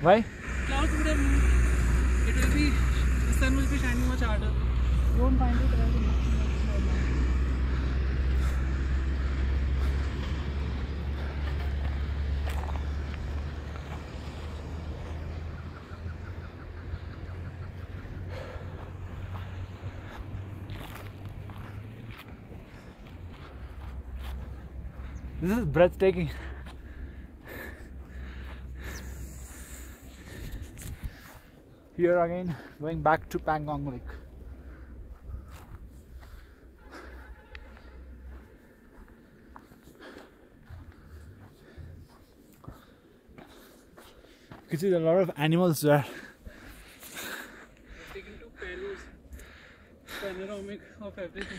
Why? Clouds would have moved. It will be, the sun will be shining much harder. You won't find it around the This is breathtaking. Here again, going back to Pangong Lake. You can see a lot of animals there. taking two panos panoramic of everything.